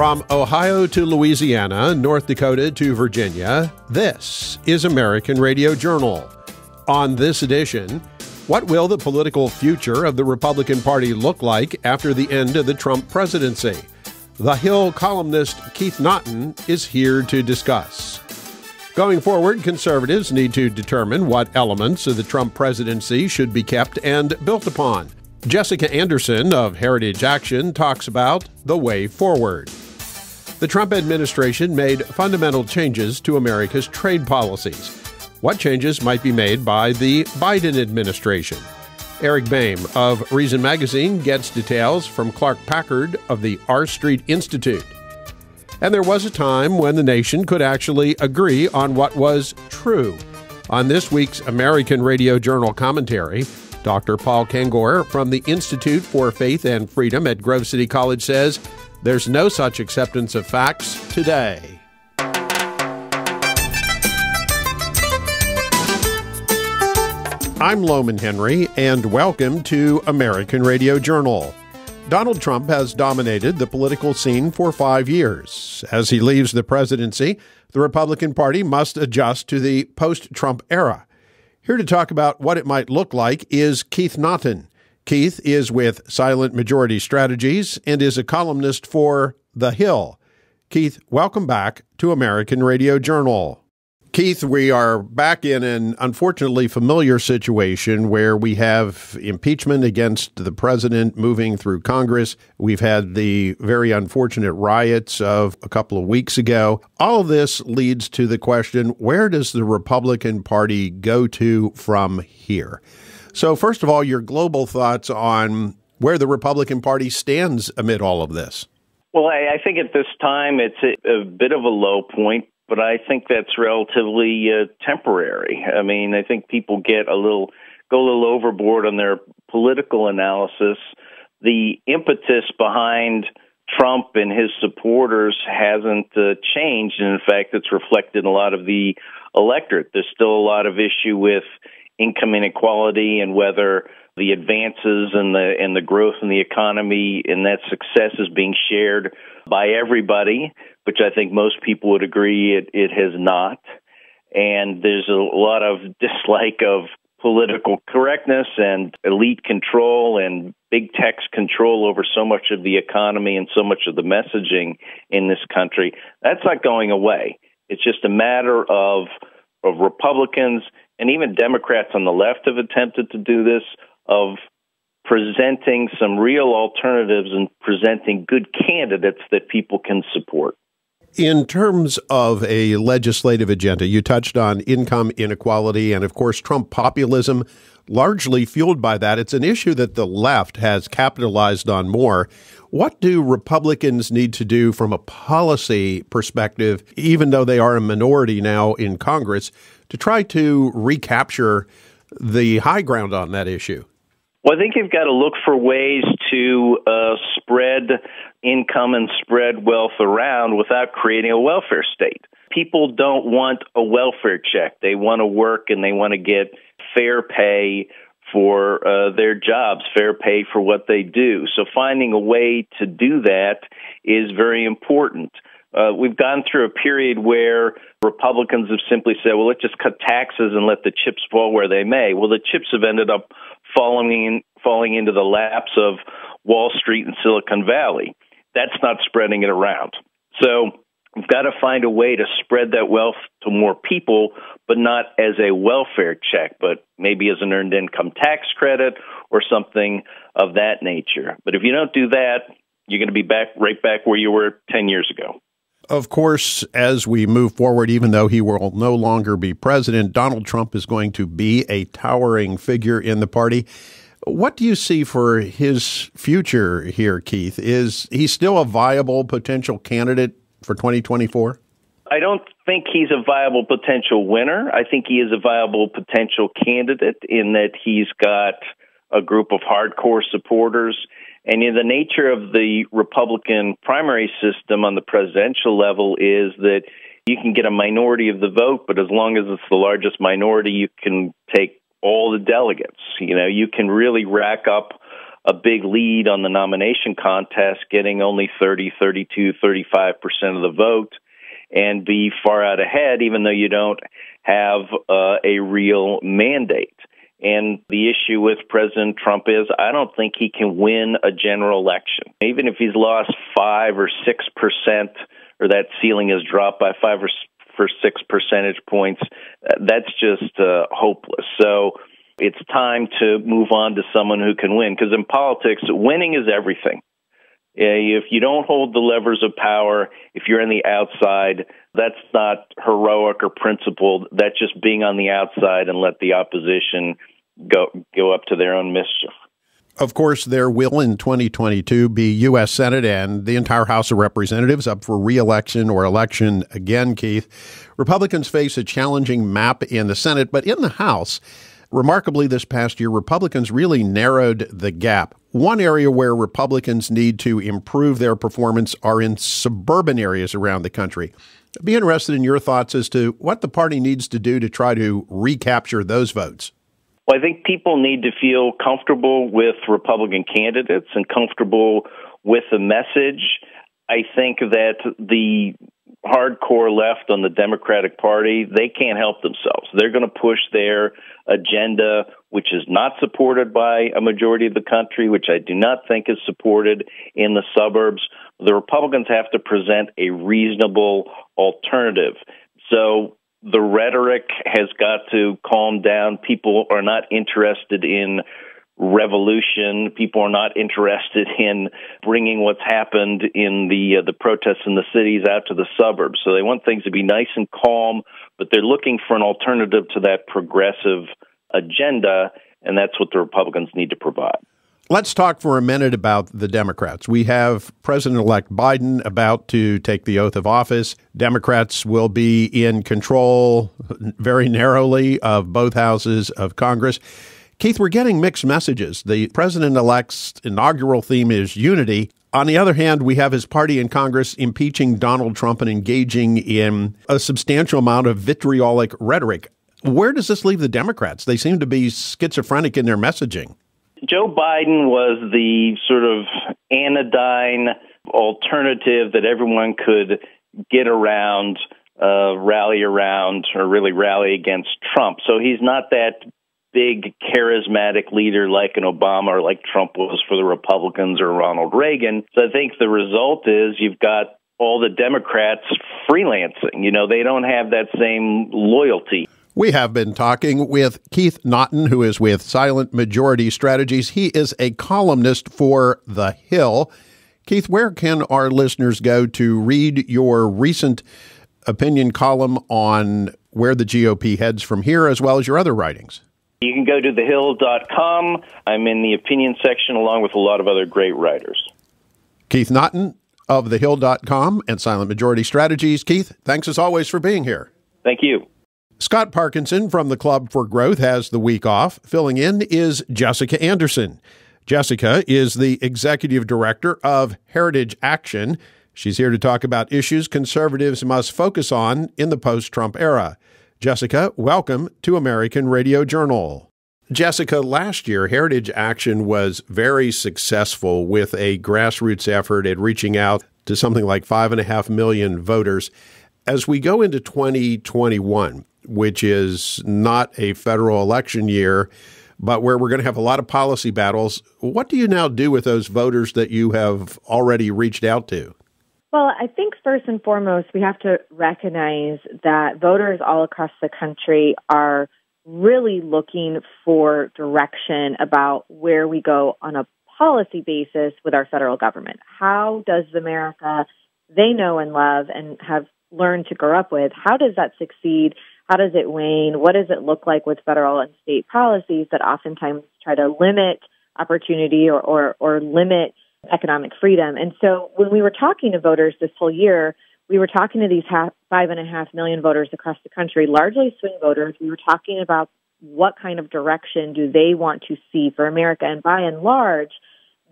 From Ohio to Louisiana, North Dakota to Virginia, this is American Radio Journal. On this edition, what will the political future of the Republican Party look like after the end of the Trump presidency? The Hill columnist Keith Naughton is here to discuss. Going forward, conservatives need to determine what elements of the Trump presidency should be kept and built upon. Jessica Anderson of Heritage Action talks about the way forward. The Trump administration made fundamental changes to America's trade policies. What changes might be made by the Biden administration? Eric Boehm of Reason Magazine gets details from Clark Packard of the R Street Institute. And there was a time when the nation could actually agree on what was true. On this week's American Radio Journal commentary, Dr. Paul Kengor from the Institute for Faith and Freedom at Grove City College says there's no such acceptance of facts today. I'm Lowman Henry, and welcome to American Radio Journal. Donald Trump has dominated the political scene for five years. As he leaves the presidency, the Republican Party must adjust to the post Trump era. Here to talk about what it might look like is Keith Naughton. Keith is with Silent Majority Strategies and is a columnist for The Hill. Keith, welcome back to American Radio Journal. Keith, we are back in an unfortunately familiar situation where we have impeachment against the president moving through Congress. We've had the very unfortunate riots of a couple of weeks ago. All this leads to the question where does the Republican Party go to from here? So, first of all, your global thoughts on where the Republican Party stands amid all of this. Well, I, I think at this time it's a, a, bit of a low point, but I think that's relatively uh, temporary. I mean, I think people get a little go a little overboard on their political analysis. The impetus behind Trump and his supporters hasn't uh, changed, and in fact, it's reflected in a lot of the electorate. There's still a lot of issue with income inequality and whether the advances and the and the growth in the economy and that success is being shared by everybody, which I think most people would agree it, it has not. And there's a lot of dislike of political correctness and elite control and big tech's control over so much of the economy and so much of the messaging in this country. That's not going away. It's just a matter of of Republicans and even Democrats on the left have attempted to do this of presenting some real alternatives and presenting good candidates that people can support. In terms of a legislative agenda, you touched on income inequality and, of course, Trump populism, largely fueled by that. It's an issue that the left has capitalized on more. What do Republicans need to do from a policy perspective, even though they are a minority now in Congress, to try to recapture the high ground on that issue? Well, I think you've got to look for ways to uh, spread income and spread wealth around without creating a welfare state. People don't want a welfare check. They want to work and they want to get fair pay for uh, their jobs, fair pay for what they do. So finding a way to do that is very important. Uh, we've gone through a period where Republicans have simply said, well, let's just cut taxes and let the chips fall where they may. Well, the chips have ended up falling in, falling into the laps of Wall Street and Silicon Valley. That's not spreading it around. So we've got to find a way to spread that wealth to more people, but not as a welfare check, but maybe as an earned income tax credit or something of that nature. But if you don't do that, you're going to be back right back where you were 10 years ago. Of course, as we move forward, even though he will no longer be president, Donald Trump is going to be a towering figure in the party. What do you see for his future here, Keith? Is he still a viable potential candidate for 2024? I don't think he's a viable potential winner. I think he is a viable potential candidate in that he's got a group of hardcore supporters. And in the nature of the Republican primary system on the presidential level is that you can get a minority of the vote, but as long as it's the largest minority, you can take all the delegates. You know, you can really rack up a big lead on the nomination contest, getting only 30, 32, 35% of the vote, and be far out ahead, even though you don't have uh, a real mandate. And the issue with President Trump is I don't think he can win a general election. Even if he's lost five or six percent, or that ceiling is dropped by five or for six percentage points, that's just uh, hopeless. So it's time to move on to someone who can win. Because in politics, winning is everything. If you don't hold the levers of power, if you're on the outside, that's not heroic or principled. That's just being on the outside and let the opposition go go up to their own mischief. Of course, there will in 2022 be U.S. Senate and the entire House of Representatives up for reelection or election again, Keith. Republicans face a challenging map in the Senate, but in the House, remarkably this past year, Republicans really narrowed the gap. One area where Republicans need to improve their performance are in suburban areas around the country. I'd be interested in your thoughts as to what the party needs to do to try to recapture those votes. Well, I think people need to feel comfortable with Republican candidates and comfortable with the message. I think that the hardcore left on the Democratic Party, they can't help themselves. They're going to push their agenda, which is not supported by a majority of the country, which I do not think is supported in the suburbs. The Republicans have to present a reasonable alternative. So the rhetoric has got to calm down. People are not interested in revolution. People are not interested in bringing what's happened in the uh, the protests in the cities out to the suburbs. So they want things to be nice and calm, but they're looking for an alternative to that progressive agenda, and that's what the Republicans need to provide. Let's talk for a minute about the Democrats. We have President elect Biden about to take the oath of office. Democrats will be in control very narrowly of both houses of Congress. Keith, we're getting mixed messages. The president elect's inaugural theme is unity. On the other hand, we have his party in Congress impeaching Donald Trump and engaging in a substantial amount of vitriolic rhetoric. Where does this leave the Democrats? They seem to be schizophrenic in their messaging. Joe Biden was the sort of anodyne alternative that everyone could get around, uh, rally around, or really rally against Trump. So he's not that big charismatic leader like an Obama or like Trump was for the Republicans or Ronald Reagan. So I think the result is you've got all the Democrats freelancing. You know, they don't have that same loyalty. We have been talking with Keith Naughton, who is with Silent Majority Strategies. He is a columnist for The Hill. Keith, where can our listeners go to read your recent opinion column on where the GOP heads from here, as well as your other writings? You can go to thehill.com. I'm in the opinion section along with a lot of other great writers. Keith Naughton of thehill.com and Silent Majority Strategies. Keith, thanks as always for being here. Thank you. Scott Parkinson from the Club for Growth has the week off. Filling in is Jessica Anderson. Jessica is the executive director of Heritage Action. She's here to talk about issues conservatives must focus on in the post Trump era. Jessica, welcome to American Radio Journal. Jessica, last year, Heritage Action was very successful with a grassroots effort at reaching out to something like five and a half million voters. As we go into 2021, which is not a federal election year, but where we're going to have a lot of policy battles. What do you now do with those voters that you have already reached out to? Well, I think first and foremost, we have to recognize that voters all across the country are really looking for direction about where we go on a policy basis with our federal government. How does America they know and love and have learned to grow up with, how does that succeed how does it wane? What does it look like with federal and state policies that oftentimes try to limit opportunity or, or, or limit economic freedom? And so when we were talking to voters this whole year, we were talking to these half, five and a half million voters across the country, largely swing voters. We were talking about what kind of direction do they want to see for America. And by and large,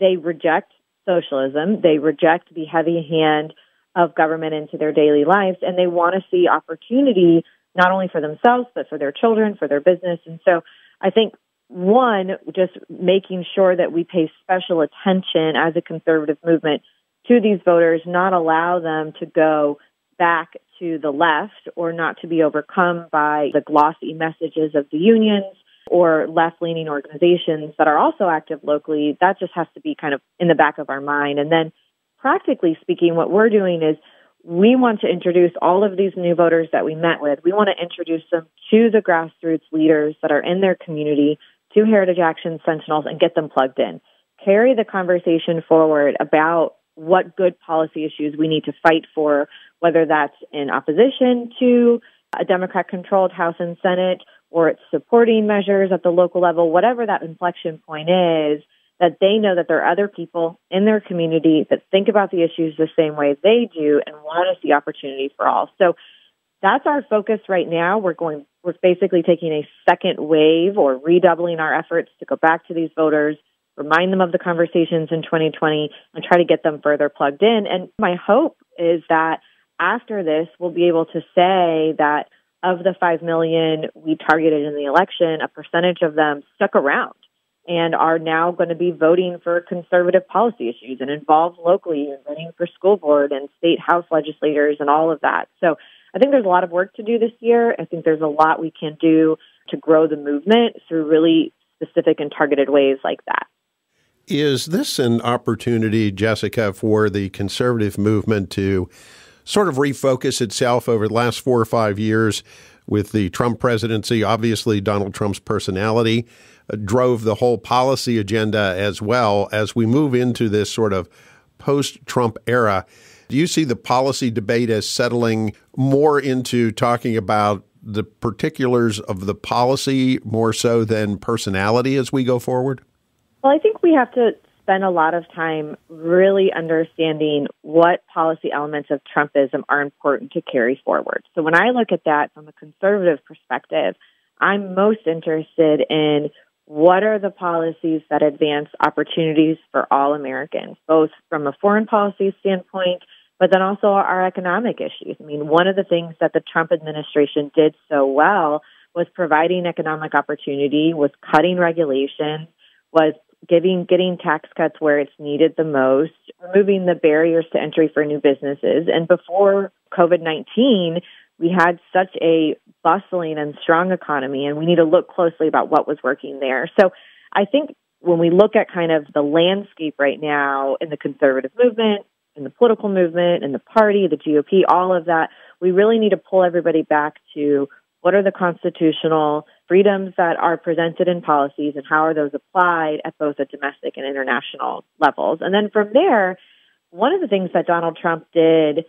they reject socialism. They reject the heavy hand of government into their daily lives, and they want to see opportunity not only for themselves, but for their children, for their business. And so I think one, just making sure that we pay special attention as a conservative movement to these voters, not allow them to go back to the left or not to be overcome by the glossy messages of the unions or left leaning organizations that are also active locally. That just has to be kind of in the back of our mind. And then, practically speaking, what we're doing is we want to introduce all of these new voters that we met with. We want to introduce them to the grassroots leaders that are in their community, to Heritage Action Sentinels, and get them plugged in. Carry the conversation forward about what good policy issues we need to fight for, whether that's in opposition to a Democrat controlled House and Senate or it's supporting measures at the local level, whatever that inflection point is, that they know that there are other people in their community that think about the issues the same way they do and want to see opportunity for all. So that's our focus right now. We're going, we're basically taking a second wave or redoubling our efforts to go back to these voters, remind them of the conversations in 2020 and try to get them further plugged in. And my hope is that after this, we'll be able to say that of the 5 million we targeted in the election, a percentage of them stuck around and are now going to be voting for conservative policy issues and involved locally and running for school board and state house legislators and all of that. So I think there's a lot of work to do this year. I think there's a lot we can do to grow the movement through really specific and targeted ways like that. Is this an opportunity, Jessica, for the conservative movement to sort of refocus itself over the last four or five years with the Trump presidency. Obviously, Donald Trump's personality drove the whole policy agenda as well as we move into this sort of post Trump era. Do you see the policy debate as settling more into talking about the particulars of the policy more so than personality as we go forward? Well, I think we have to spend a lot of time really understanding what policy elements of Trumpism are important to carry forward. So when I look at that from a conservative perspective, I'm most interested in what are the policies that advance opportunities for all Americans, both from a foreign policy standpoint, but then also our economic issues. I mean, one of the things that the Trump administration did so well was providing economic opportunity, was cutting regulations, was giving getting tax cuts where it's needed the most, removing the barriers to entry for new businesses. And before COVID nineteen, we had such a bustling and strong economy, and we need to look closely about what was working there. So I think when we look at kind of the landscape right now in the conservative movement, in the political movement, in the party, the GOP, all of that, we really need to pull everybody back to what are the constitutional freedoms that are presented in policies and how are those applied at both a domestic and international levels? And then from there, one of the things that Donald Trump did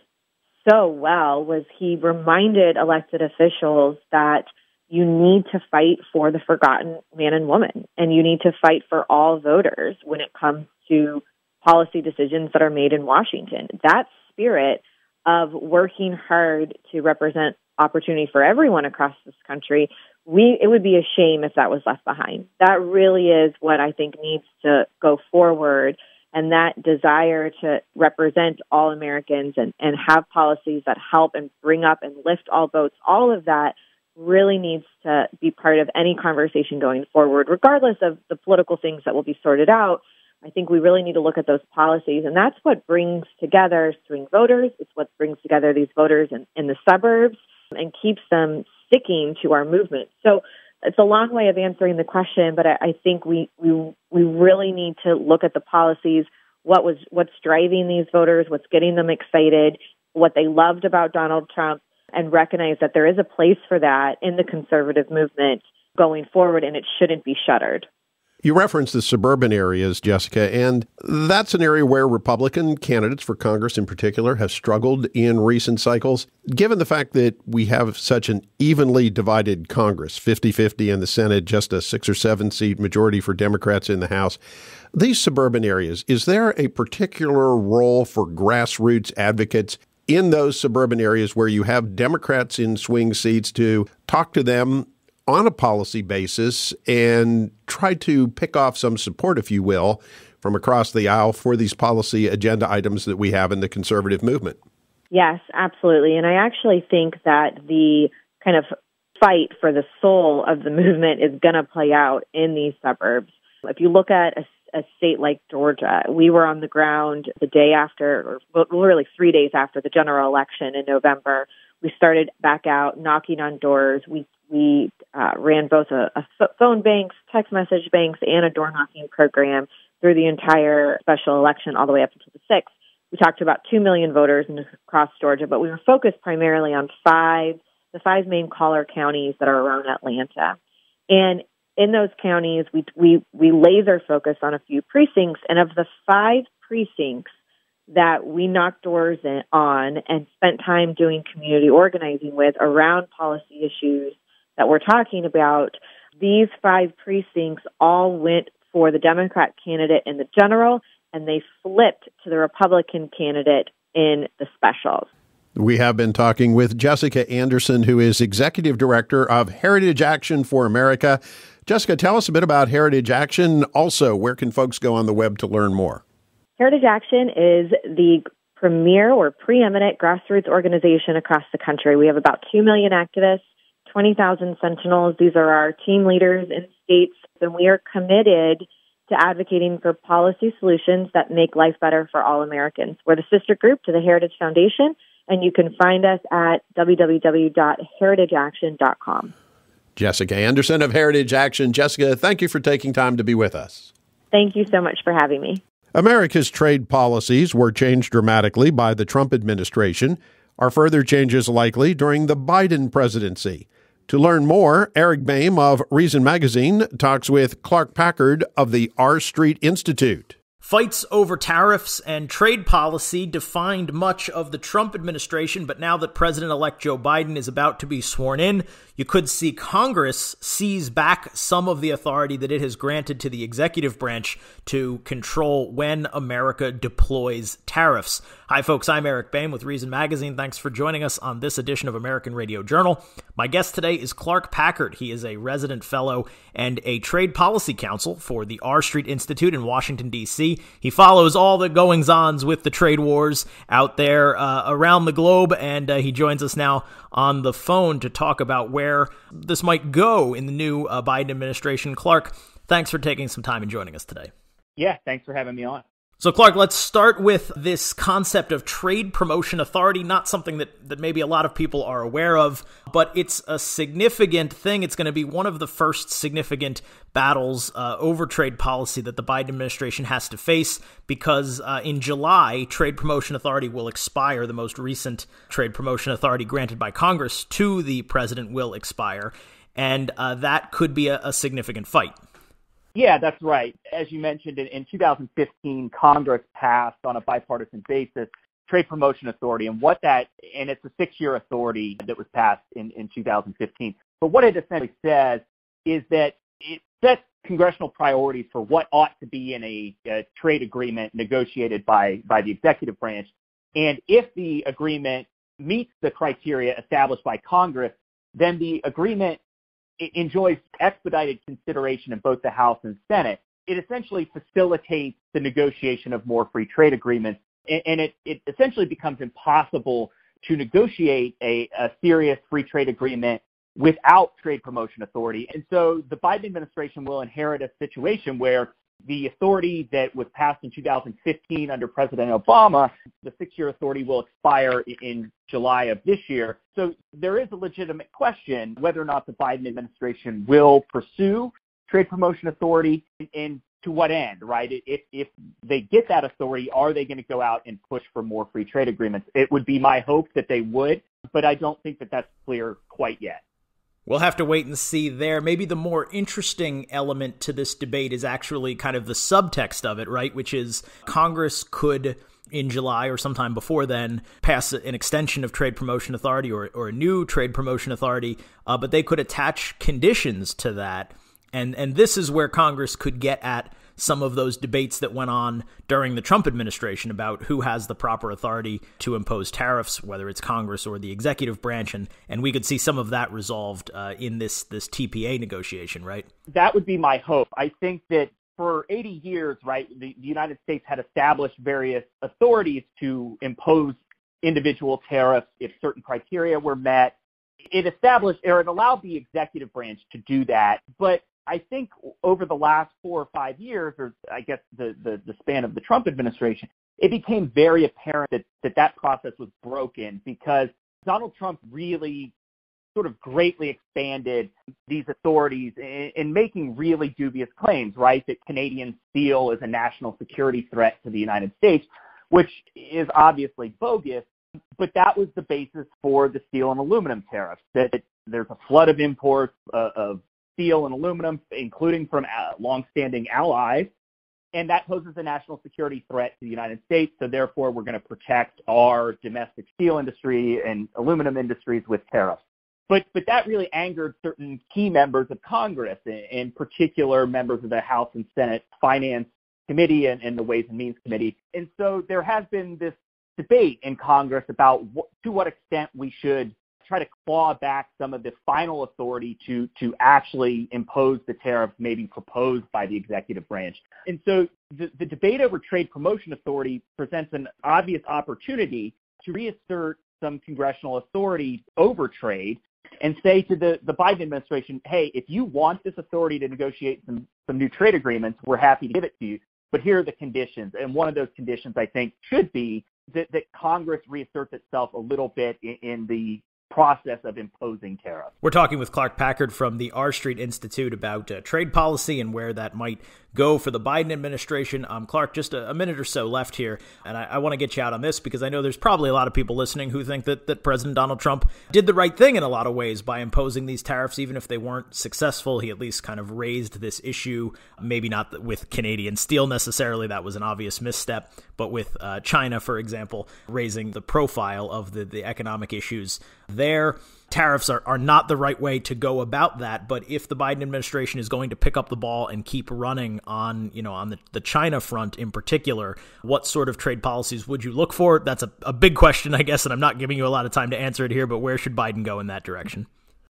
so well was he reminded elected officials that you need to fight for the forgotten man and woman, and you need to fight for all voters when it comes to policy decisions that are made in Washington. That spirit of working hard to represent opportunity for everyone across this country, we it would be a shame if that was left behind. That really is what I think needs to go forward and that desire to represent all Americans and, and have policies that help and bring up and lift all boats, all of that really needs to be part of any conversation going forward, regardless of the political things that will be sorted out. I think we really need to look at those policies, and that's what brings together swing voters. It's what brings together these voters in, in the suburbs and keeps them sticking to our movement. So it's a long way of answering the question, but I, I think we, we we really need to look at the policies, what was what's driving these voters, what's getting them excited, what they loved about Donald Trump, and recognize that there is a place for that in the conservative movement going forward, and it shouldn't be shuttered. You referenced the suburban areas, Jessica, and that's an area where Republican candidates for Congress in particular have struggled in recent cycles. Given the fact that we have such an evenly divided Congress, 50 50 in the Senate, just a six or seven seat majority for Democrats in the House, these suburban areas, is there a particular role for grassroots advocates in those suburban areas where you have Democrats in swing seats to talk to them on a policy basis and try to pick off some support, if you will, from across the aisle for these policy agenda items that we have in the conservative movement. Yes, absolutely. And I actually think that the kind of fight for the soul of the movement is going to play out in these suburbs. If you look at a a state like Georgia. We were on the ground the day after, or really three days after the general election in November. We started back out knocking on doors. We we uh, ran both a, a phone banks, text message banks, and a door knocking program through the entire special election all the way up until the sixth. We talked to about two million voters across Georgia, but we were focused primarily on five the five main collar counties that are around Atlanta. And in those counties, we, we, we laser focused on a few precincts. And of the five precincts that we knocked doors in, on and spent time doing community organizing with around policy issues that we're talking about, these five precincts all went for the Democrat candidate in the general, and they flipped to the Republican candidate in the specials. We have been talking with Jessica Anderson, who is Executive Director of Heritage Action for America. Jessica, tell us a bit about Heritage Action. Also, where can folks go on the web to learn more? Heritage Action is the premier or preeminent grassroots organization across the country. We have about 2 million activists, 20,000 sentinels. These are our team leaders in states, and we are committed to advocating for policy solutions that make life better for all Americans. We're the sister group to the Heritage Foundation, and you can find us at www.heritageaction.com. Jessica Anderson of Heritage Action. Jessica, thank you for taking time to be with us. Thank you so much for having me. America's trade policies were changed dramatically by the Trump administration. Are further changes likely during the Biden presidency? To learn more, Eric Boehm of Reason Magazine talks with Clark Packard of the R Street Institute. Fights over tariffs and trade policy defined much of the Trump administration, but now that President elect Joe Biden is about to be sworn in, you could see Congress seize back some of the authority that it has granted to the executive branch to control when America deploys tariffs. Hi, folks. I'm Eric Boehm with Reason Magazine. Thanks for joining us on this edition of American Radio Journal. My guest today is Clark Packard. He is a resident fellow and a trade policy counsel for the R Street Institute in Washington, D.C. He follows all the goings ons with the trade wars out there uh, around the globe, and uh, he joins us now on the phone to talk about where this might go in the new uh, Biden administration. Clark, thanks for taking some time and joining us today. Yeah, thanks for having me on. So, Clark, let's start with this concept of trade promotion authority. Not something that, that maybe a lot of people are aware of, but it's a significant thing. It's going to be one of the first significant battles uh, over trade policy that the Biden administration has to face because uh, in July, trade promotion authority will expire. The most recent trade promotion authority granted by Congress to the president will expire. And uh, that could be a, a significant fight. Yeah, that's right. As you mentioned, in, in 2015, Congress passed on a bipartisan basis Trade Promotion Authority, and what that and it's a six-year authority that was passed in, in 2015. But what it essentially says is that it sets congressional priorities for what ought to be in a, a trade agreement negotiated by by the executive branch, and if the agreement meets the criteria established by Congress, then the agreement enjoys expedited consideration in both the House and Senate. It essentially facilitates the negotiation of more free trade agreements, and it, it essentially becomes impossible to negotiate a, a serious free trade agreement without trade promotion authority. And so the Biden administration will inherit a situation where the authority that was passed in 2015 under President Obama, the six-year authority will expire in July of this year. So there is a legitimate question whether or not the Biden administration will pursue trade promotion authority and to what end, right? If, if they get that authority, are they going to go out and push for more free trade agreements? It would be my hope that they would, but I don't think that that's clear quite yet. We'll have to wait and see there. Maybe the more interesting element to this debate is actually kind of the subtext of it, right? Which is Congress could in July or sometime before then pass an extension of trade promotion authority or, or a new trade promotion authority, uh, but they could attach conditions to that. And, and this is where Congress could get at some of those debates that went on during the Trump administration about who has the proper authority to impose tariffs, whether it's Congress or the executive branch, and and we could see some of that resolved uh, in this this TPA negotiation, right? That would be my hope. I think that for 80 years, right, the, the United States had established various authorities to impose individual tariffs if certain criteria were met. it established or it allowed the executive branch to do that. But I think over the last four or five years, or I guess the, the, the span of the Trump administration, it became very apparent that, that that process was broken because Donald Trump really sort of greatly expanded these authorities in, in, making really dubious claims, right? That Canadian steel is a national security threat to the United States, which is obviously bogus. But that was the basis for the steel and aluminum tariffs. That there's a flood of imports uh, of steel and aluminum, including from uh, longstanding allies, and that poses a national security threat to the United States. So therefore, we're going to protect our domestic steel industry and aluminum industries with tariffs. But but that really angered certain key members of Congress, in particular members of the House and Senate Finance Committee and, and the Ways and Means Committee. And so there has been this debate in Congress about to what extent we should try to claw back some of the final authority to to actually impose the tariff maybe proposed by the executive branch. And so the, the debate over trade promotion authority presents an obvious opportunity to reassert some congressional authority over trade and say to the, the Biden administration, hey, if you want this authority to negotiate some, some new trade agreements, we're happy to give it to you. But here are the conditions. And one of those conditions, I think, should be that, that Congress reasserts itself a little bit in, in the process of imposing tariffs. We're talking with Clark Packard from the R Street Institute about uh, trade policy and where that might go for the Biden administration. Um, Clark, just a, a minute or so left here, and I, I want to get you out on this because I know there's probably a lot of people listening who think that, that President Donald Trump did the right thing in a lot of ways by imposing these tariffs, even if they weren't successful. He at least kind of raised this issue, maybe not with Canadian steel necessarily, that was an obvious misstep, but with uh, China, for example, raising the profile of the, the economic issues there tariffs are, are not the right way to go about that. But if the Biden administration is going to pick up the ball and keep running on, you know, on the, the China front in particular, what sort of trade policies would you look for? That's a, a big question, I guess, and I'm not giving you a lot of time to answer it here, but where should Biden go in that direction?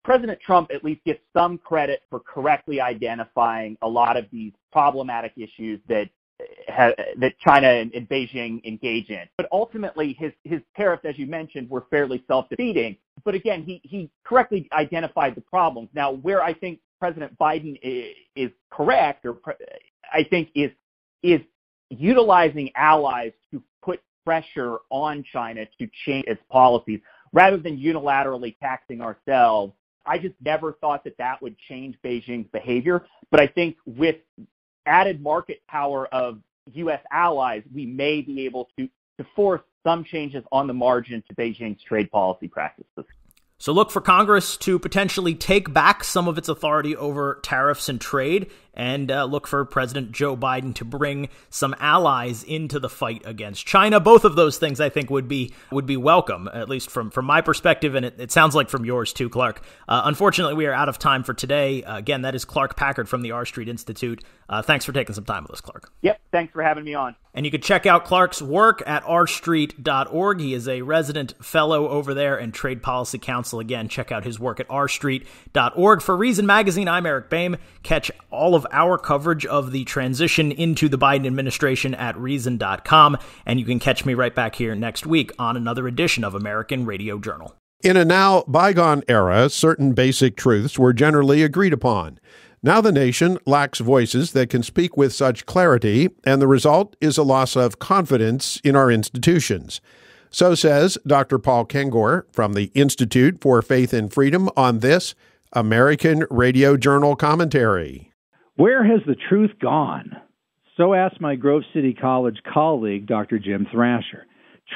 President Trump at least gets some credit for correctly identifying a lot of these problematic issues that that China and, and, Beijing engage in. But ultimately, his, his tariffs, as you mentioned, were fairly self-defeating. But again, he, he correctly identified the problems. Now, where I think President Biden is, is correct, or pre- I think is is utilizing allies to put pressure on China to change its policies rather than unilaterally taxing ourselves. I just never thought that that would change Beijing's behavior. But I think with added market power of U.S. allies, we may be able to, to force some changes on the margin to Beijing's trade policy practices. So look for Congress to potentially take back some of its authority over tariffs and trade and uh, look for President Joe Biden to bring some allies into the fight against China. Both of those things, I think, would be would be welcome, at least from from my perspective, and it, it sounds like from yours too, Clark. Uh, unfortunately, we are out of time for today. Uh, again, that is Clark Packard from the R Street Institute. Uh, thanks for taking some time with us, Clark. Yep, thanks for having me on. And you can check out Clark's work at rstreet.org. He is a resident fellow over there and trade policy counsel. Again, check out his work at rstreet.org. For Reason Magazine, I'm Eric Boehm. Catch all of our coverage of the transition into the Biden administration at Reason.com. And you can catch me right back here next week on another edition of American Radio Journal. In a now bygone era, certain basic truths were generally agreed upon. Now the nation lacks voices that can speak with such clarity, and the result is a loss of confidence in our institutions. So says Dr. Paul Kengor from the Institute for Faith and Freedom on this American Radio Journal commentary. Where has the truth gone? So asked my Grove City College colleague, Dr. Jim Thrasher.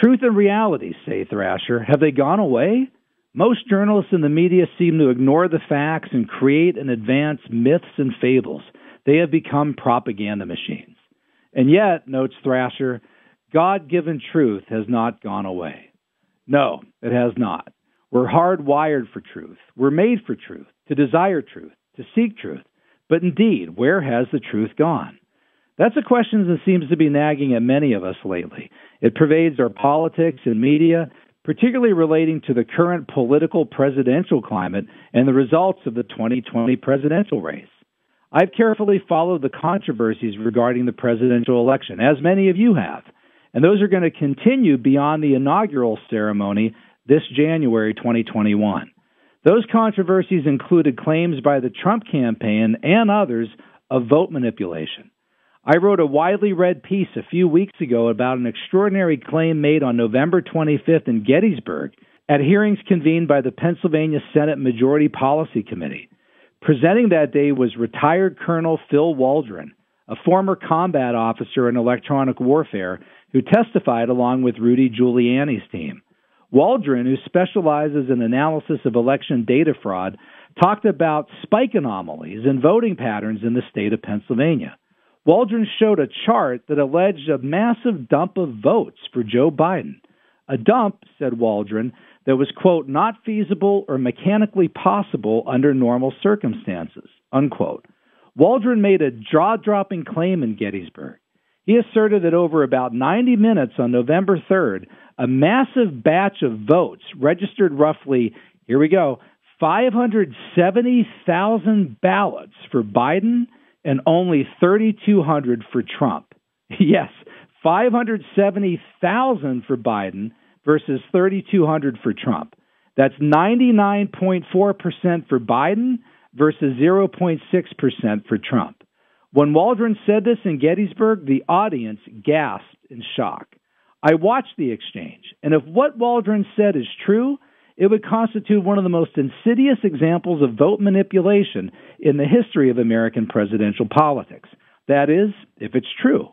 Truth and reality, say Thrasher, have they gone away? Most journalists in the media seem to ignore the facts and create and advance myths and fables. They have become propaganda machines. And yet, notes Thrasher, God given truth has not gone away. No, it has not. We're hardwired for truth. We're made for truth, to desire truth, to seek truth. But indeed, where has the truth gone? That's a question that seems to be nagging at many of us lately. It pervades our politics and media, particularly relating to the current political presidential climate and the results of the 2020 presidential race. I've carefully followed the controversies regarding the presidential election, as many of you have, and those are going to continue beyond the inaugural ceremony this January 2021. Those controversies included claims by the Trump campaign and others of vote manipulation. I wrote a widely read piece a few weeks ago about an extraordinary claim made on November 25th in Gettysburg at hearings convened by the Pennsylvania Senate Majority Policy Committee. Presenting that day was retired Colonel Phil Waldron, a former combat officer in electronic warfare who testified along with Rudy Giuliani's team. Waldron, who specializes in analysis of election data fraud, talked about spike anomalies and voting patterns in the state of Pennsylvania. Waldron showed a chart that alleged a massive dump of votes for Joe Biden. A dump, said Waldron, that was, quote, not feasible or mechanically possible under normal circumstances, unquote. Waldron made a jaw dropping claim in Gettysburg. He asserted that over about 90 minutes on November 3rd, a massive batch of votes registered roughly, here we go, 570,000 ballots for Biden and only 3,200 for Trump. Yes, 570,000 for Biden versus 3,200 for Trump. That's 99.4% for Biden versus 0.6% for Trump. When Waldron said this in Gettysburg, the audience gasped in shock. I watched the exchange, and if what Waldron said is true, it would constitute one of the most insidious examples of vote manipulation in the history of American presidential politics. That is, if it's true.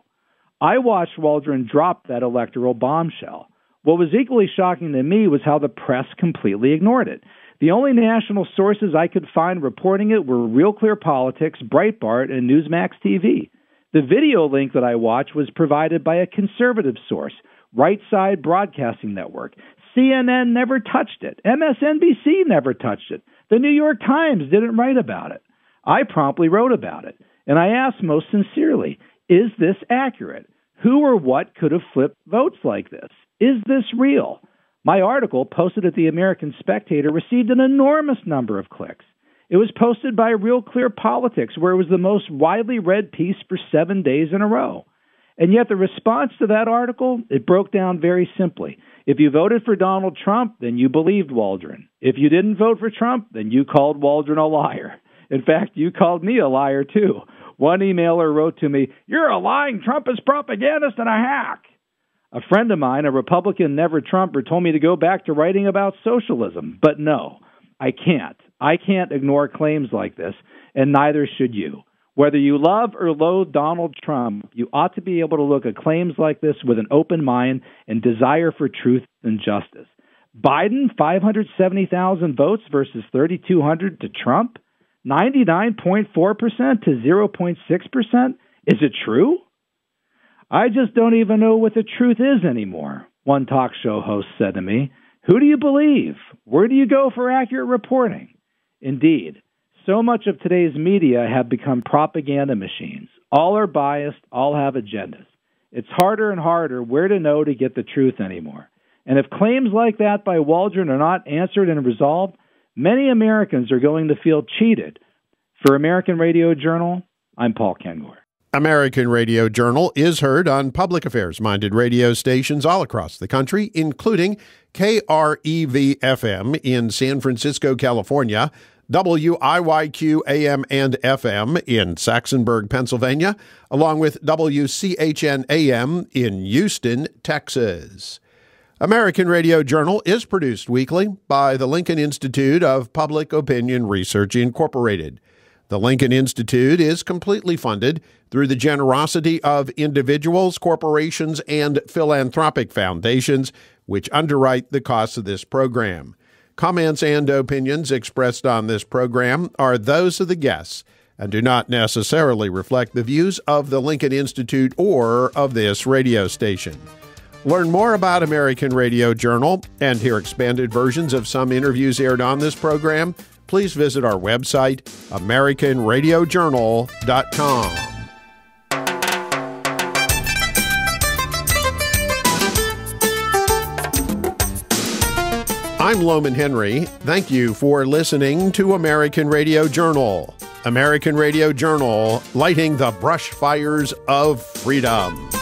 I watched Waldron drop that electoral bombshell. What was equally shocking to me was how the press completely ignored it. The only national sources I could find reporting it were Real Clear Politics, Breitbart, and Newsmax TV. The video link that I watched was provided by a conservative source, Right Side Broadcasting Network. CNN never touched it. MSNBC never touched it. The New York Times didn't write about it. I promptly wrote about it. And I asked most sincerely, is this accurate? Who or what could have flipped votes like this? Is this real? My article, posted at the American Spectator, received an enormous number of clicks. It was posted by Real Clear Politics, where it was the most widely read piece for seven days in a row. And yet, the response to that article, it broke down very simply. If you voted for Donald Trump, then you believed Waldron. If you didn't vote for Trump, then you called Waldron a liar. In fact, you called me a liar too. One emailer wrote to me, You're a lying Trumpist propagandist and a hack. A friend of mine, a Republican never Trumper, told me to go back to writing about socialism. But no, I can't. I can't ignore claims like this, and neither should you. Whether you love or loathe Donald Trump, you ought to be able to look at claims like this with an open mind and desire for truth and justice. Biden, 570,000 votes versus 3,200 to Trump, 99.4% to 0.6%. Is it true? I just don't even know what the truth is anymore, one talk show host said to me. Who do you believe? Where do you go for accurate reporting? Indeed, so much of today's media have become propaganda machines. All are biased, all have agendas. It's harder and harder where to know to get the truth anymore. And if claims like that by Waldron are not answered and resolved, many Americans are going to feel cheated. For American Radio Journal, I'm Paul Kengor. American Radio Journal is heard on public affairs minded radio stations all across the country, including KREV FM in San Francisco, California, WIYQ AM and FM in Saxonburg, Pennsylvania, along with WCHN AM in Houston, Texas. American Radio Journal is produced weekly by the Lincoln Institute of Public Opinion Research, Incorporated. The Lincoln Institute is completely funded through the generosity of individuals, corporations, and philanthropic foundations, which underwrite the costs of this program. Comments and opinions expressed on this program are those of the guests and do not necessarily reflect the views of the Lincoln Institute or of this radio station. Learn more about American Radio Journal and hear expanded versions of some interviews aired on this program please visit our website, AmericanRadioJournal.com. I'm Lowman Henry. Thank you for listening to American Radio Journal. American Radio Journal, lighting the brush fires of freedom.